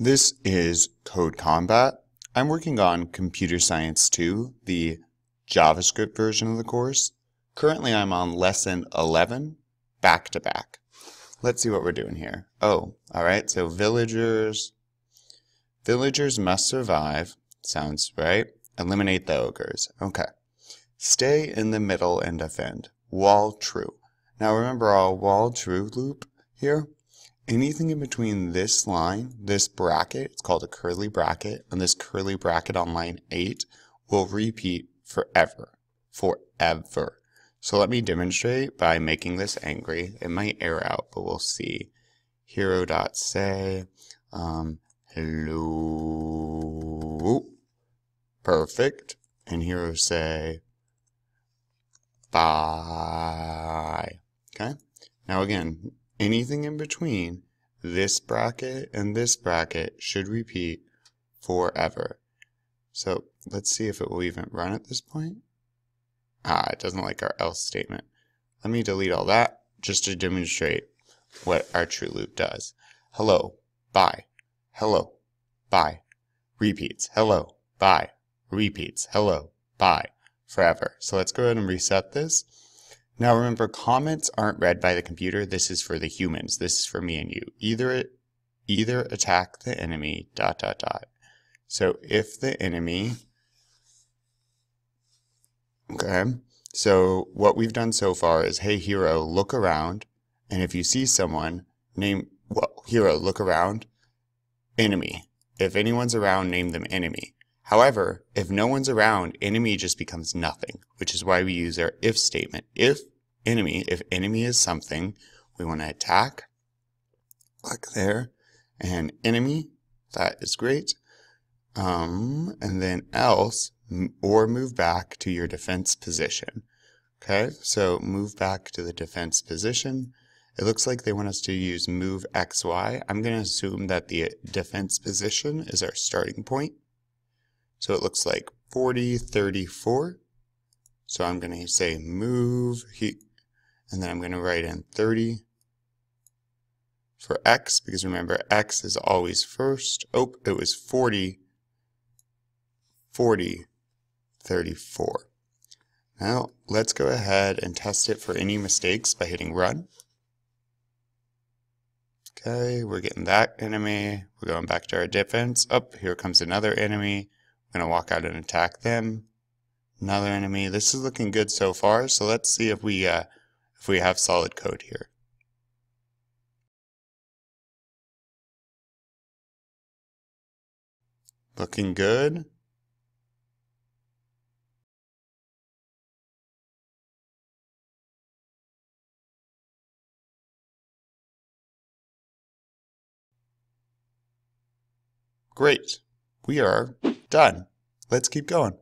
This is Code Combat. I'm working on Computer Science 2, the JavaScript version of the course. Currently I'm on lesson 11, back to back. Let's see what we're doing here. Oh, alright, so villagers. Villagers must survive. Sounds right. Eliminate the ogres. Okay. Stay in the middle and defend. While true. Now remember our while true loop here? Anything in between this line, this bracket, it's called a curly bracket, and this curly bracket on line 8 will repeat forever. Forever. So let me demonstrate by making this angry. It might error out, but we'll see. Hero dot say, um, hello. Perfect. And hero say, bye. Okay. Now again, anything in between this bracket and this bracket should repeat forever. So let's see if it will even run at this point. Ah, it doesn't like our else statement. Let me delete all that just to demonstrate what our true loop does. Hello, bye, hello, bye, repeats, hello, bye, repeats, hello, bye, forever. So let's go ahead and reset this. Now remember, comments aren't read by the computer. This is for the humans. This is for me and you. Either either attack the enemy, dot, dot, dot. So if the enemy, okay, so what we've done so far is, hey, hero, look around. And if you see someone, name, well, hero, look around, enemy. If anyone's around, name them enemy. However, if no one's around, enemy just becomes nothing, which is why we use our if statement. If enemy, if enemy is something, we want to attack, click there, and enemy, that is great. Um, and then else, or move back to your defense position. Okay, so move back to the defense position. It looks like they want us to use move XY. I'm going to assume that the defense position is our starting point. So it looks like 40, 34. So I'm going to say move, and then I'm going to write in 30 for x, because remember, x is always first. Oh, it was 40, 40, 34. Now, let's go ahead and test it for any mistakes by hitting run. Okay, we're getting that enemy. We're going back to our defense. Up, oh, here comes another enemy. I'm going to walk out and attack them. Another enemy. This is looking good so far, so let's see if we, uh, if we have solid code here. Looking good. Great. We are done. Let's keep going.